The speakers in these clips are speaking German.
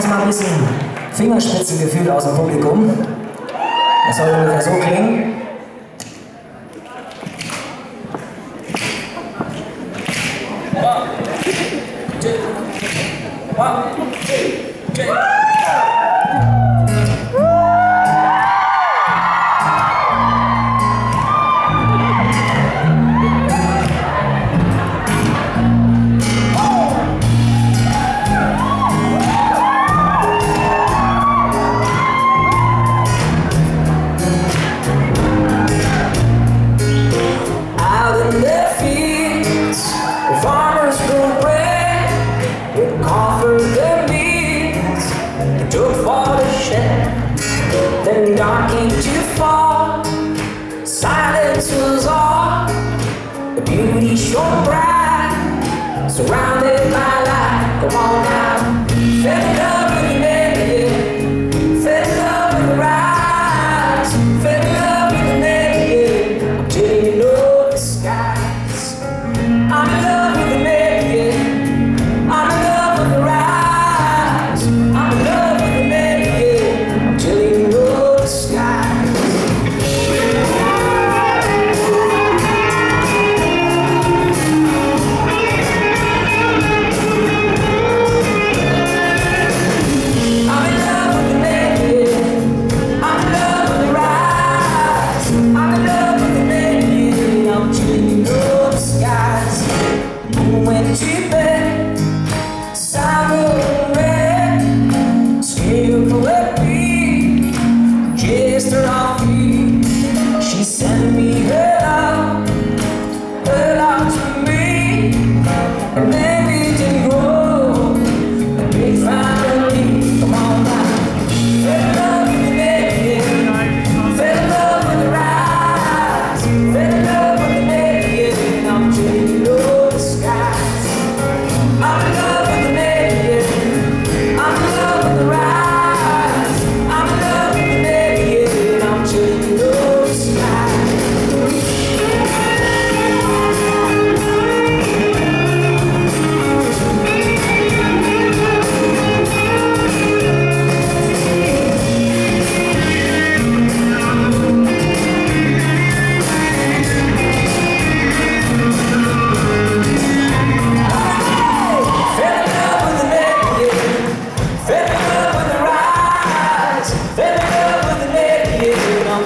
uns mal ein bisschen Fingerspitzengefühl aus dem Publikum. Das soll ungefähr so klingen. One, two, one, two, three. Then dark came too far, silence was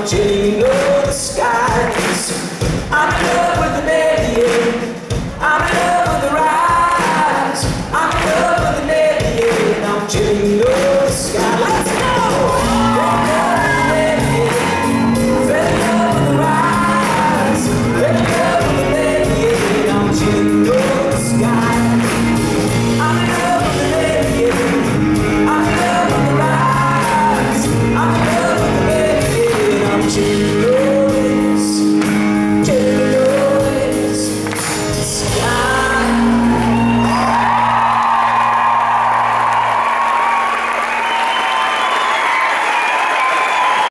情。